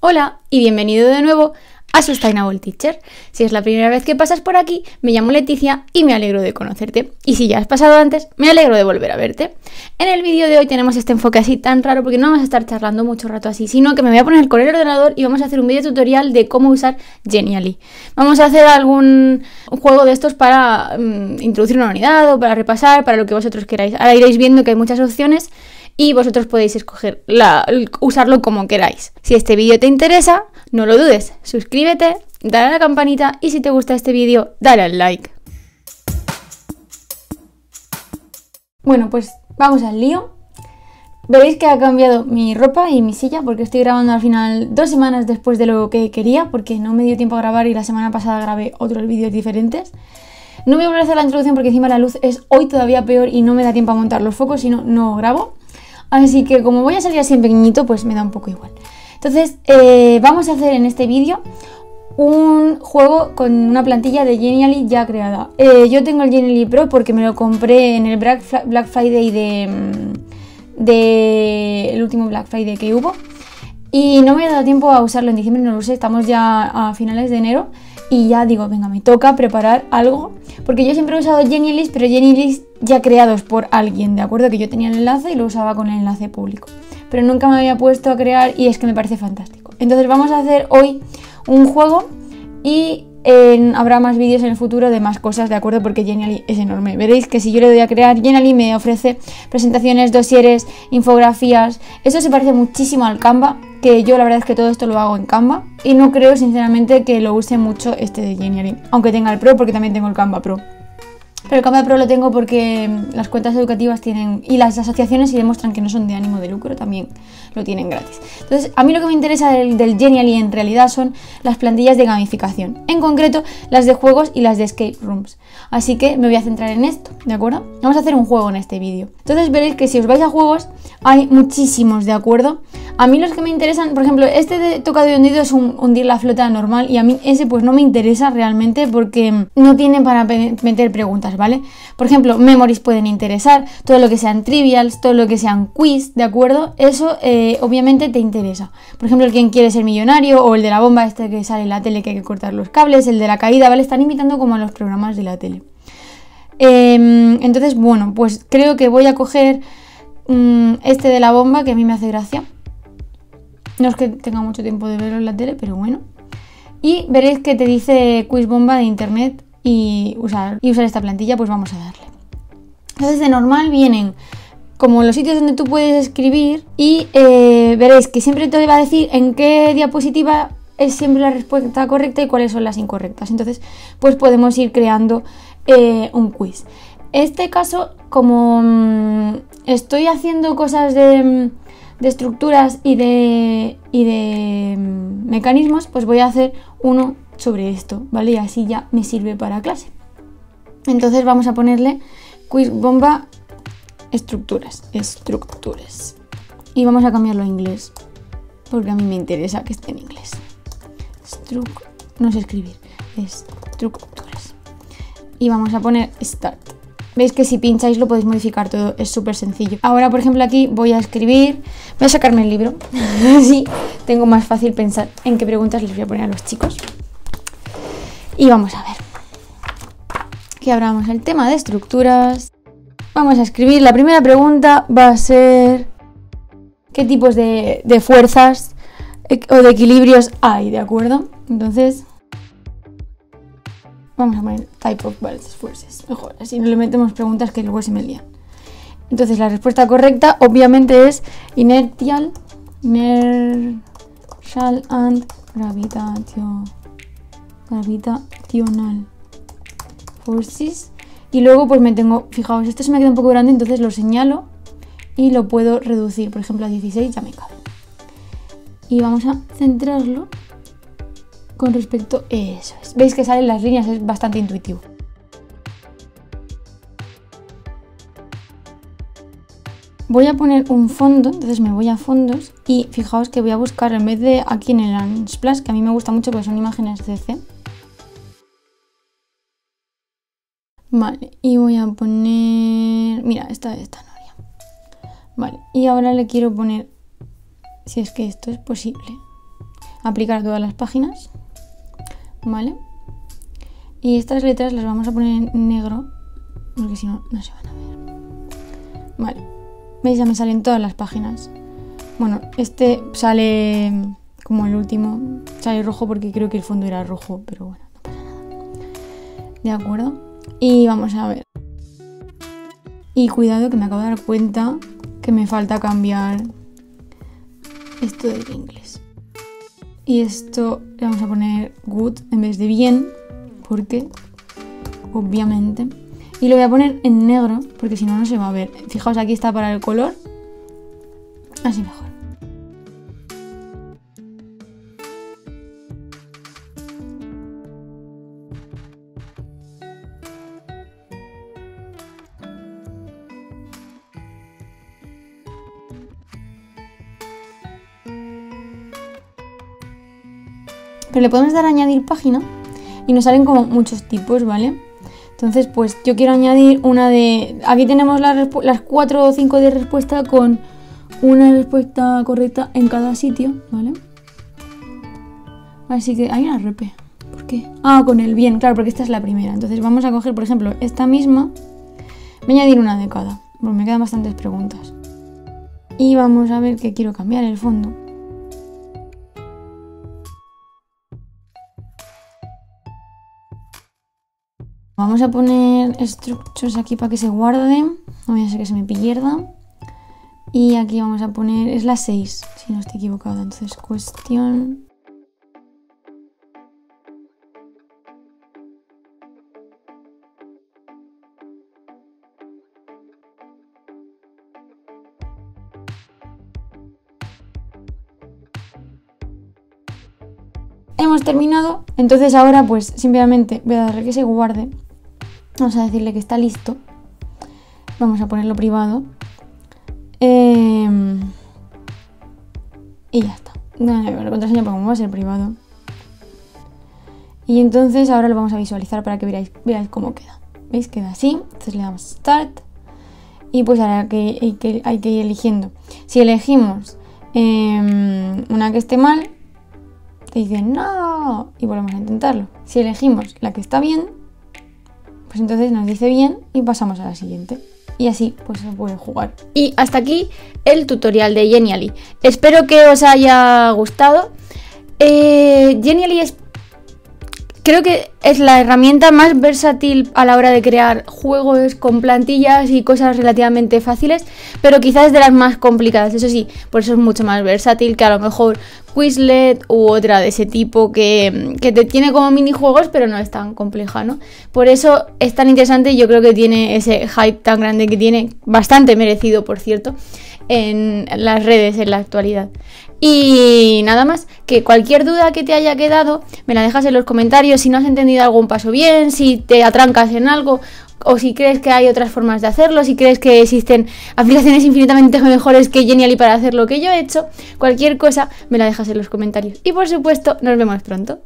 Hola y bienvenido de nuevo a Sustainable Teacher. Si es la primera vez que pasas por aquí, me llamo Leticia y me alegro de conocerte. Y si ya has pasado antes, me alegro de volver a verte. En el vídeo de hoy tenemos este enfoque así tan raro porque no vamos a estar charlando mucho rato así, sino que me voy a poner con el ordenador y vamos a hacer un vídeo tutorial de cómo usar Genially. Vamos a hacer algún juego de estos para mm, introducir una unidad o para repasar, para lo que vosotros queráis. Ahora iréis viendo que hay muchas opciones y vosotros podéis escoger usarlo como queráis. Si este vídeo te interesa, no lo dudes, suscríbete, dale a la campanita y si te gusta este vídeo, dale al like. Bueno, pues vamos al lío. Veréis que ha cambiado mi ropa y mi silla porque estoy grabando al final dos semanas después de lo que quería porque no me dio tiempo a grabar y la semana pasada grabé otros vídeos diferentes. No voy a volver a hacer la introducción porque encima la luz es hoy todavía peor y no me da tiempo a montar los focos, si no, no grabo. Así que como voy a salir así en pequeñito, pues me da un poco igual. Entonces, eh, vamos a hacer en este vídeo un juego con una plantilla de Genially ya creada. Eh, yo tengo el Genially Pro porque me lo compré en el Black, Friday de, mm, de, el último Black Friday que hubo. Y no me ha dado tiempo a usarlo en diciembre, no lo sé, estamos ya a finales de enero. Y ya digo, venga, me toca preparar algo. Porque yo siempre he usado Genialist, pero Genialist ya creados por alguien, ¿de acuerdo? Que yo tenía el enlace y lo usaba con el enlace público. Pero nunca me había puesto a crear y es que me parece fantástico. Entonces vamos a hacer hoy un juego y habrá más vídeos en el futuro de más cosas, ¿de acuerdo? Porque Genially es enorme. Veréis que si yo le doy a crear, Genially me ofrece presentaciones, dosieres, infografías. Eso se parece muchísimo al Canva, que yo la verdad es que todo esto lo hago en Canva. Y no creo sinceramente que lo use mucho este de aunque tenga el Pro, porque también tengo el Canva Pro. Pero el Canva Pro lo tengo porque las cuentas educativas tienen y las asociaciones y demuestran que no son de ánimo de lucro también lo tienen gratis. Entonces, a mí lo que me interesa del, del Genially en realidad son las plantillas de gamificación, en concreto las de juegos y las de escape rooms. Así que me voy a centrar en esto, ¿de acuerdo? Vamos a hacer un juego en este vídeo. Entonces veréis que si os vais a juegos hay muchísimos, ¿de acuerdo? A mí los que me interesan, por ejemplo, este de tocado y hundido es un hundir la flota normal y a mí ese pues no me interesa realmente porque no tiene para meter preguntas, Por ejemplo, memories pueden interesar, todo lo que sean trivials, todo lo que sean quiz, ¿de acuerdo? Eso eh, obviamente te interesa. Por ejemplo, el quien quiere ser millonario o el de la bomba este que sale en la tele que hay que cortar los cables, el de la caída, ¿vale? Están imitando como a los programas de la tele. Em, entonces, bueno, pues creo que voy a coger mm, este de la bomba que a mí me hace gracia. No es que tenga mucho tiempo de verlo en la tele, pero bueno. Y veréis que te dice quiz bomba de internet y usar, esta plantilla, pues vamos a darle. Entonces de normal vienen como los sitios donde tú puedes escribir y eh, veréis que siempre te va a decir en qué diapositiva es siempre la respuesta correcta y cuáles son las incorrectas. Entonces, pues podemos ir creando eh, un quiz. Este caso, como mm, estoy haciendo cosas de, estructuras y de, y de mm, mecanismos, pues voy a hacer uno sobre esto, ¿vale? Y así ya me sirve para clase. Entonces vamos a ponerle quiz bomba estructuras, estructuras. Y vamos a cambiarlo a inglés, porque a mí me interesa que esté en inglés. no sé escribir, estructuras. Y vamos a poner start. Veis que si pincháis lo podéis modificar todo, es súper sencillo. Ahora, por ejemplo, aquí voy a escribir, voy a sacarme el libro, así tengo más fácil pensar en qué preguntas les voy a poner a los chicos. Y vamos a ver. Aquí abramos el tema de estructuras. Vamos a escribir. La primera pregunta va a ser qué tipos de, fuerzas o de equilibrios hay, ¿de acuerdo? Entonces, vamos a poner type of balance forces. Mejor, así no le metemos preguntas que luego se me lían. Entonces, la respuesta correcta obviamente es inertial, inertial and gravitational forces y luego pues me tengo, fijaos, esto se me queda un poco grande, entonces lo señalo y lo puedo reducir, por ejemplo a 16 ya me cabe. Y vamos a centrarlo con respecto a eso. Veis que salen las líneas, es bastante intuitivo. Voy a poner un fondo, entonces me voy a fondos y fijaos que voy a buscar en vez de aquí en el Unsplash, que a mí me gusta mucho porque son imágenes CC, Vale, y voy a poner... Mira, esta de esta noria. Vale, y ahora le quiero poner, si es que esto es posible, aplicar todas las páginas. ¿Vale? Y estas letras las vamos a poner en negro, porque si no, no se van a ver. Vale. ¿Veis? Ya me salen todas las páginas. Bueno, este sale como el último. Sale rojo porque creo que el fondo era rojo, pero bueno, no pasa nada. ¿De acuerdo? Y vamos a ver. Y cuidado que me acabo de dar cuenta que me falta cambiar esto del inglés. Y esto le vamos a poner good en vez de bien, porque obviamente. Y lo voy a poner en negro, porque si no, no se va a ver. Fijaos, aquí está para el color. Así mejor. Pero le podemos dar a añadir página y nos salen como muchos tipos, ¿vale? Entonces, pues yo quiero añadir una de... Aquí tenemos las, las 4 o 5 de respuesta con una respuesta correcta en cada sitio, ¿vale? Así que hay una RP. ¿Por qué? Ah, con el bien, claro, porque esta es la primera. Entonces vamos a coger, por ejemplo, esta misma. Voy a añadir una de cada. Bueno, me quedan bastantes preguntas. Y vamos a ver que quiero cambiar el fondo. Vamos a poner structures aquí para que se guarde. No voy a ser que se me pierda. Y aquí vamos a poner, es la 6, si no estoy equivocada. Entonces, cuestión... Hemos terminado, entonces ahora pues simplemente voy a darle que se guarde. Vamos a decirle que está listo. Vamos a ponerlo privado. Em, y ya está. La contraseña como va a ser privado. Y entonces ahora lo vamos a visualizar para que veáis, veáis cómo queda. ¿Veis? Queda así. Entonces le damos Start. Y pues ahora que hay que, hay que ir eligiendo. Si elegimos em, una que esté mal, te dicen no. Y volvemos a intentarlo. Si elegimos la que está bien, pues entonces nos dice bien y pasamos a la siguiente y así pues se puede jugar. Y hasta aquí el tutorial de Genially. Espero que os haya gustado. Eh, es creo que es la herramienta más versátil a la hora de crear juegos con plantillas y cosas relativamente fáciles, pero quizás es de las más complicadas, eso sí, por eso es mucho más versátil que a lo mejor Quizlet u otra de ese tipo que, que te tiene como minijuegos, pero no es tan compleja, ¿no? Por eso es tan interesante y yo creo que tiene ese hype tan grande que tiene, bastante merecido, por cierto, en las redes en la actualidad. Y nada más, que cualquier duda que te haya quedado, me la dejas en los comentarios si no has entendido algún paso bien, si te atrancas en algo o si crees que hay otras formas de hacerlo, si crees que existen aplicaciones infinitamente mejores que Genially para hacer lo que yo he hecho, cualquier cosa me la dejas en los comentarios. Y por supuesto, nos vemos pronto.